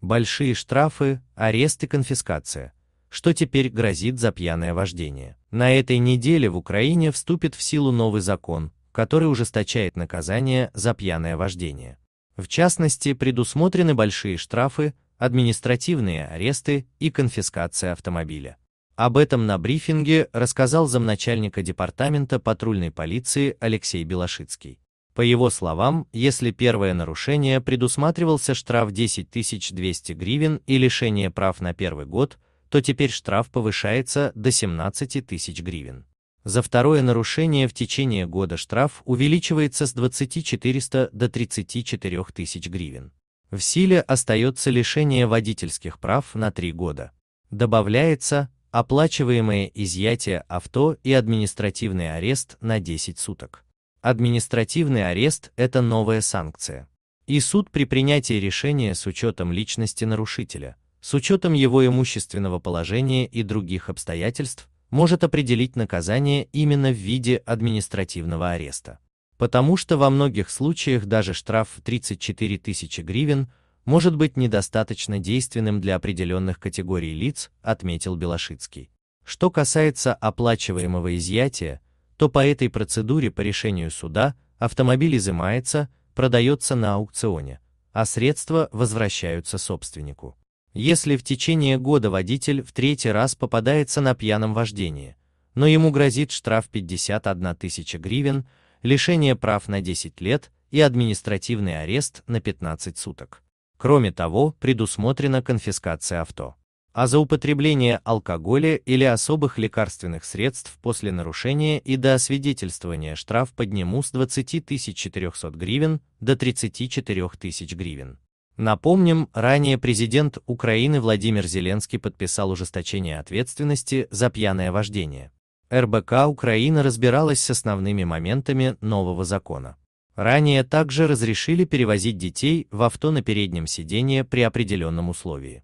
большие штрафы, арест и конфискация. Что теперь грозит за пьяное вождение? На этой неделе в Украине вступит в силу новый закон, который ужесточает наказание за пьяное вождение. В частности, предусмотрены большие штрафы, административные аресты и конфискация автомобиля. Об этом на брифинге рассказал замначальника департамента патрульной полиции Алексей Белошицкий. По его словам, если первое нарушение предусматривался штраф 10 200 гривен и лишение прав на первый год, то теперь штраф повышается до 17 тысяч гривен. За второе нарушение в течение года штраф увеличивается с 20 400 до 34 тысяч гривен. В силе остается лишение водительских прав на 3 года. Добавляется оплачиваемое изъятие авто и административный арест на 10 суток. Административный арест – это новая санкция. И суд при принятии решения с учетом личности нарушителя, с учетом его имущественного положения и других обстоятельств, может определить наказание именно в виде административного ареста. Потому что во многих случаях даже штраф в 34 тысячи гривен может быть недостаточно действенным для определенных категорий лиц, отметил Белошицкий. Что касается оплачиваемого изъятия, то по этой процедуре по решению суда автомобиль изымается, продается на аукционе, а средства возвращаются собственнику. Если в течение года водитель в третий раз попадается на пьяном вождении, но ему грозит штраф 51 тысяча гривен, лишение прав на 10 лет и административный арест на 15 суток. Кроме того, предусмотрена конфискация авто а за употребление алкоголя или особых лекарственных средств после нарушения и до освидетельствования штраф подниму с 20 400 гривен до 34 тысяч гривен. Напомним, ранее президент Украины Владимир Зеленский подписал ужесточение ответственности за пьяное вождение. РБК Украина разбиралась с основными моментами нового закона. Ранее также разрешили перевозить детей в авто на переднем сиденье при определенном условии.